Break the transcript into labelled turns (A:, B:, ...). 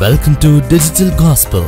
A: Welcome to Digital Gospel,